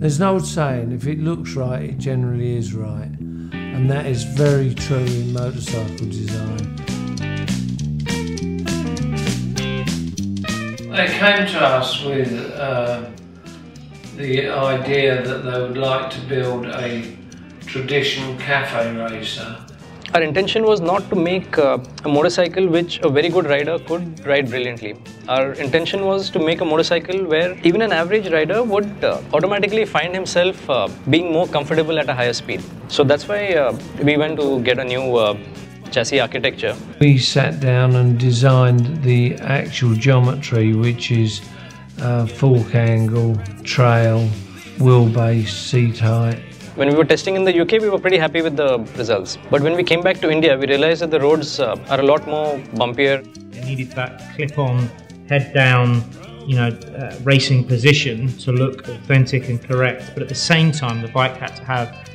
There's an old saying, if it looks right, it generally is right. And that is very true in motorcycle design. They came to us with uh, the idea that they would like to build a traditional cafe racer our intention was not to make uh, a motorcycle which a very good rider could ride brilliantly. Our intention was to make a motorcycle where even an average rider would uh, automatically find himself uh, being more comfortable at a higher speed. So that's why uh, we went to get a new uh, chassis architecture. We sat down and designed the actual geometry, which is fork angle, trail, wheelbase, seat height, when we were testing in the UK, we were pretty happy with the results. But when we came back to India, we realized that the roads uh, are a lot more bumpier. It needed that clip-on, head-down, you know, uh, racing position to look authentic and correct. But at the same time, the bike had to have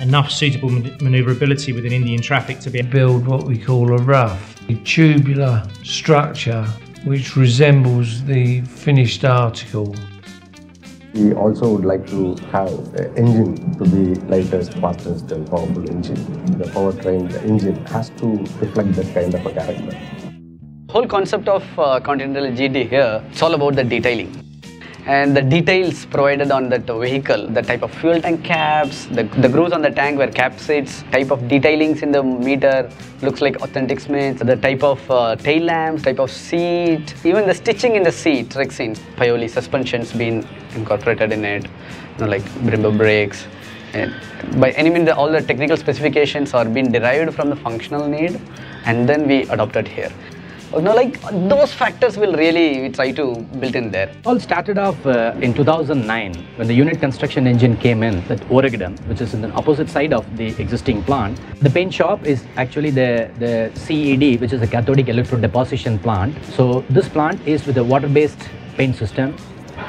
enough suitable manoeuvrability within Indian traffic to be able to build what we call a rough, a tubular structure which resembles the finished article. We also would like to have engine to be lightest, fastest and powerful engine. The powertrain, the engine has to reflect that kind of a character. Whole concept of uh, Continental GT here, it's all about the detailing and the details provided on that vehicle, the type of fuel tank caps, the, the grooves on the tank where cap sits, type of detailings in the meter looks like authentic Smiths, the type of uh, tail lamps, type of seat, even the stitching in the seat, Rexin, Paioli suspensions being incorporated in it, you know, like Brembo brakes. And by any means, all the technical specifications are being derived from the functional need and then we adopted here you know, like those factors will really we try to build in there. All started off uh, in 2009 when the unit construction engine came in at Oragadam, which is in the opposite side of the existing plant. The paint shop is actually the, the CED, which is a cathodic electrode deposition plant. So this plant is with a water-based paint system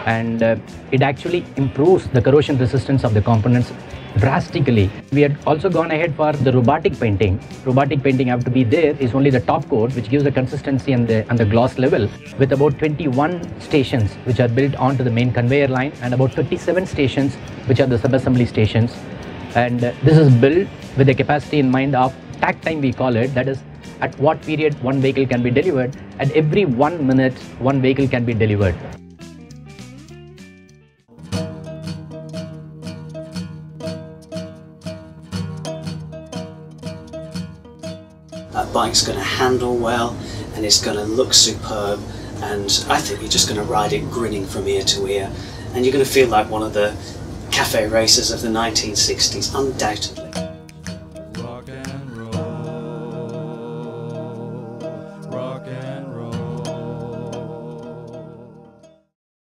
and uh, it actually improves the corrosion resistance of the components drastically. We had also gone ahead for the robotic painting. Robotic painting have to be there is only the top coat which gives the consistency and the, and the gloss level with about 21 stations which are built onto the main conveyor line and about 37 stations which are the sub-assembly stations. And uh, this is built with the capacity in mind of takt time we call it that is at what period one vehicle can be delivered and every one minute one vehicle can be delivered. That bike's going to handle well and it's going to look superb and I think you're just going to ride it grinning from ear to ear and you're going to feel like one of the cafe racers of the 1960s, undoubtedly.